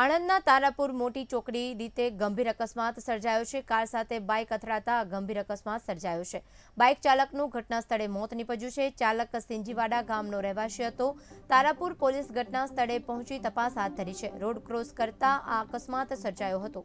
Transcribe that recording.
આણંદના તારાપુર મોટી ચોકડી રીતે ગંભીર અકસ્માત સર્જાયો છે. કાર સાથે બાઇક અથડાતા ગંભીર અકસ્માત સર્જાયો છે. બાઇક ચાલકનું ઘટના સ્થળે મોત નીપજ્યું છે. ચાલક સિંજીવાડા ગામનો રહેવાસી હતો. તારાપુર પોલીસ ઘટના સ્થળે પહોંચી તપાસ હાથ ધરી છે. રોડ ક્રોસ કરતા આ અકસ્માત સર્જાયો હતો.